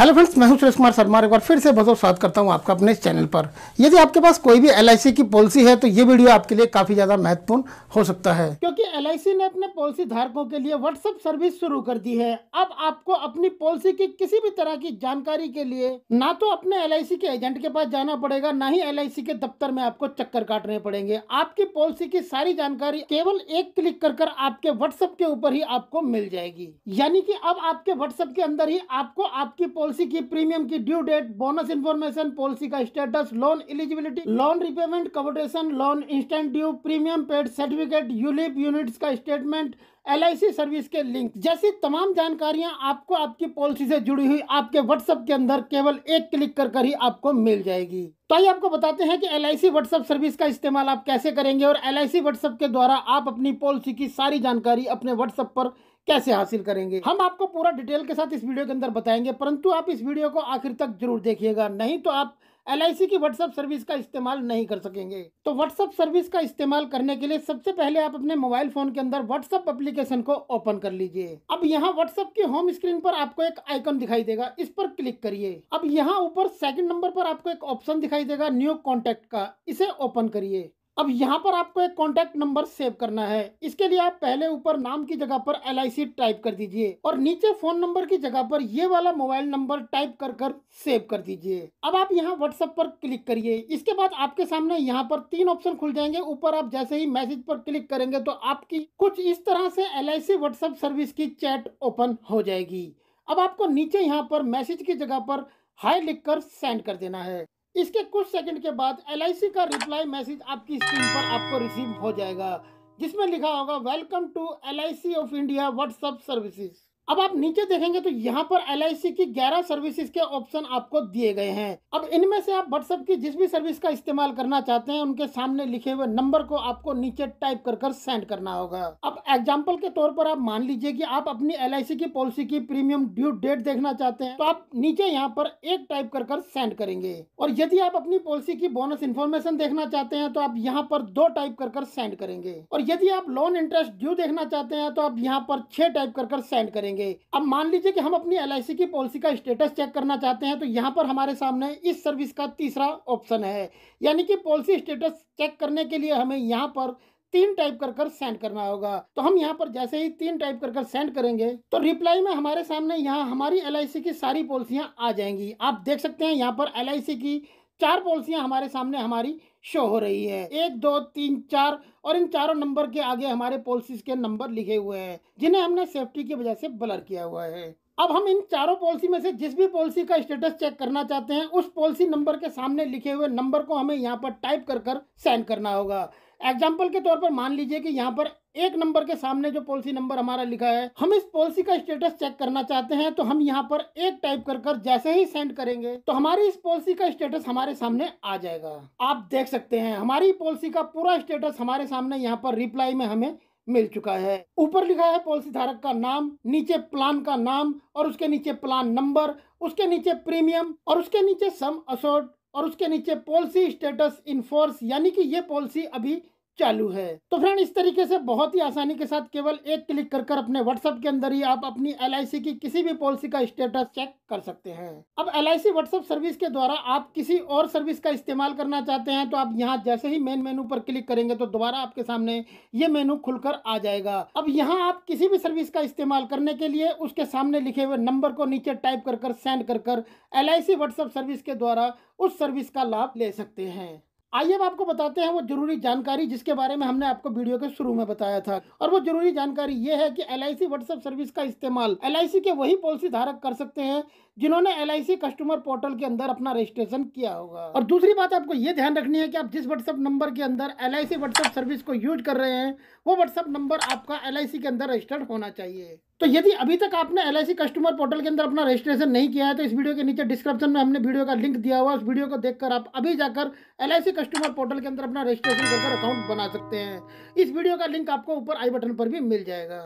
Hello friends मैं हूँ सुरेश कुमार शर्मा एक बार फिर से बहुत स्वागत करता हूँ आपका अपने चैनल पर। यदि आपके पास कोई भी एलआईसी की पॉलिसी है तो ये वीडियो आपके लिए काफ़ी ज़्यादा महत्वपूर्ण हो सकता है। क्योंकि एलआईसी ने अपने पॉलिसी धारकों के लिए व्हाट्सएप सर्विस शुरू कर दी है। अब आपको अपनी पॉलिसी की किसी भी तरह की जानकारी के लिए ना तो अपने LIC के एजेंट के पास जाना पड़ेगा, ना ही LIC के दफ्तर में आपको चक्कर काटने पड़ेंगे। आपकी पॉलिसी की सारी जानकारी केवल एक क्लिक कर आपके व्हाट्सएप के ऊपर ही आपको मिल जाएगी। यानी कि अब आपके व्हाट्सएप के अंदर ही आपको आपकी पॉलिसी की प्रीमियम की due date bonus information policy का status loan eligibility loan repayment quotation loan instant due premium paid certificate ULIP units का स्टेटमेंट एलआईसी सर्विस के लिंक जैसी तमाम जानकारियाँ आपको आपकी पॉलिसी से जुड़ी हुई, आपके व्हाट्सएप के अंदर केवल एक क्लिक कर कर ही आपको मिल जाएगी। तो आइए आपको बताते हैं कि L I C WhatsApp service का इस्तेमाल आप कैसे करेंगे और एल आई सी व्हाट्सएप के द्वारा आप अपनी पॉलिसी की सारी जानकारी अपने व्हाट्सएप पर कैसे हासिल करेंगे? हम आपको पूरा डिटेल के साथ इस वीडियो के अंदर बताएँगे, परंतु आप इस वीडियो को आखिर तक ज़रूर देखिएगा। नहीं तो आप एलआईसी की व्हाट्सएप सर्विस का इस्तेमाल नहीं कर सकेंगे। तो व्हाट्सएप सर्विस का इस्तेमाल करने के लिए सबसे पहले आप अपने मोबाइल फ़ोन के अंदर व्हाट्सएप एप्लीकेशन को ओपन कर लीजिए। अब यहाँ व्हाट्सएप की होम स्क्रीन पर आपको एक आइकन दिखाई देगा। इस पर क्लिक करिए। अब यहाँ ऊपर सेकंड नंबर पर आपको एक ऑप्शन दिखाई देगा न्यू कॉन्टेक्ट का। इसे ओपन करिए। अब यहाँ पर आपको एक कॉन्टैक्ट नंबर सेव करना है। इसके लिए आप पहले ऊपर नाम की जगह पर एलआईसी टाइप कर दीजिए और नीचे फ़ोन नंबर की जगह पर ये वाला मोबाइल नंबर टाइप कर कर सेव कर दीजिए। अब आप यहाँ व्हाट्सएप पर क्लिक करिए। इसके बाद आपके सामने यहाँ पर तीन ऑप्शन खुल जाएँगे। ऊपर आप जैसे ही मैसेज पर क्लिक करेंगे तो आपकी कुछ इस तरह से एल व्हाट्सएप सर्विस की चैट ओपन हो जाएगी। अब आपको नीचे यहाँ पर मैसेज की जगह पर हाई लिख कर सेंड कर देना है। इसके कुछ सेकंड के बाद एलआईसी का रिप्लाई मैसेज आपकी स्क्रीन पर आपको रिसीव हो जाएगा, जिसमें लिखा होगा welcome to LIC of India WhatsApp services अब आप नीचे देखेंगे तो यहाँ पर LIC की 11 सर्विसेज़ के ऑप्शन आपको दिए गए हैं। अब इनमें से आप व्हाट्सएप की जिस भी सर्विस का इस्तेमाल करना चाहते हैं, उनके सामने लिखे हुए नंबर को आपको नीचे टाइप कर कर सेंड करना होगा। अब एग्ज़ाम्पल के तौर पर आप मान लीजिए कि आप अपनी LIC की पॉलिसी की प्रीमियम ड्यू डेट देखना चाहते हैं तो आप नीचे यहाँ पर एक टाइप कर कर सेंड करेंगे। और यदि आप अपनी पॉलिसी की बोनस इन्फॉर्मेशन देखना चाहते हैं तो आप यहाँ पर दो टाइप कर कर सेंड करेंगे। और यदि आप लोन इंटरेस्ट ड्यू देखना चाहते हैं तो आप यहाँ पर छह टाइप कर कर सेंड करेंगे। करेंगे अब मान लीजिए कि हम अपनी एलआईसी की पॉलिसी का स्टेटस चेक करना चाहते हैं तो यहाँ पर हमारे सामने इस सर्विस का तीसरा ऑप्शन है। यानी कि पॉलिसी स्टेटस चेक करने के लिए हमें यहाँ पर तीन टाइप कर कर सेंड करना होगा। तो हम यहाँ पर जैसे ही तीन टाइप कर कर सेंड करेंगे तो रिप्लाई में हमारे सामने यहाँ हमारी LIC की सारी पॉलिसियाँ आ जाएँगी। आप देख सकते हैं यहाँ पर LIC की चार पॉलिसियाँ हमारे सामने, हमारी शो हो रही है। एक, दो, तीन, चार और इन चारों नंबर के आगे हमारे पॉलिसीज़ के नंबर लिखे हुए हैं, जिन्हें हमने सेफ्टी की वजह से ब्लर किया हुआ है। अब हम इन चारों पॉलिसी में से जिस भी पॉलिसी का स्टेटस चेक करना चाहते हैं, उस पॉलिसी नंबर के सामने लिखे हुए नंबर को हमें यहाँ पर टाइप कर कर सेंड करना होगा। एग्ज़ाम्पल के तौर पर मान लीजिए कि यहाँ पर एक नंबर के सामने जो पॉलिसी नंबर हमारा लिखा है, हम इस पॉलिसी का स्टेटस चेक करना चाहते हैं तो हम यहाँ पर एक टाइप कर कर जैसे ही सेंड करेंगे तो हमारी इस पॉलिसी का स्टेटस हमारे सामने आ जाएगा। आप देख सकते हैं, हमारी पॉलिसी का पूरा स्टेटस हमारे सामने यहाँ पर रिप्लाई में हमें मिल चुका है। ऊपर लिखा है पॉलिसी धारक का नाम, नीचे प्लान का नाम, और उसके नीचे प्लान नंबर उसके नीचे प्रीमियम और उसके नीचे सम असोर्ट और उसके नीचे पॉलिसी स्टेटस इनफोर्स यानी कि ये पॉलिसी अभी चालू है। तो फ्रेंड, इस तरीके से बहुत ही आसानी के साथ केवल एक क्लिक कर कर अपने व्हाट्सएप के अंदर ही आप अपनी एलआईसी की किसी भी पॉलिसी का स्टेटस चेक कर सकते हैं। अब एलआईसी व्हाट्सएप सर्विस के द्वारा आप किसी और सर्विस का इस्तेमाल करना चाहते हैं तो आप यहाँ जैसे ही मेन मेनू पर क्लिक करेंगे तो दोबारा आपके सामने ये मेनू खुलकर आ जाएगा। अब यहाँ आप किसी भी सर्विस का इस्तेमाल करने के लिए उसके सामने लिखे हुए नंबर को नीचे टाइप कर कर सेंड कर कर एल व्हाट्सएप सर्विस के द्वारा उस सर्विस का लाभ ले सकते हैं। आइए अब आपको बताते हैं वो ज़रूरी जानकारी जिसके बारे में हमने आपको वीडियो के शुरू में बताया था। और वो ज़रूरी जानकारी ये है कि L I C WhatsApp service का इस्तेमाल एलआईसी के वही पॉलिसी धारक कर सकते हैं जिन्होंने एलआईसी कस्टमर पोर्टल के अंदर अपना रजिस्ट्रेशन किया होगा। और दूसरी बात आपको ये ध्यान रखनी है कि आप जिस व्हाट्सएप नंबर के अंदर एल व्हाट्सएप सर्विस को यूज़ कर रहे हैं, वो व्हाट्सएप नंबर आपका एलआईसी के अंदर रजिस्टर्ड होना चाहिए। तो यदि अभी तक आपने LIC कस्टमर पोर्टल के अंदर अपना रजिस्ट्रेशन नहीं किया है तो इस वीडियो के नीचे डिस्क्रिप्शन में हमने वीडियो का लिंक दिया हुआ उस वीडियो को देखकर आप अभी जाकर LIC कस्टमर पोर्टल के अंदर अपना रजिस्ट्रेशन कर अकाउंट बना सकते हैं। इस वीडियो का लिंक आपको ऊपर आई बटन पर भी मिल जाएगा।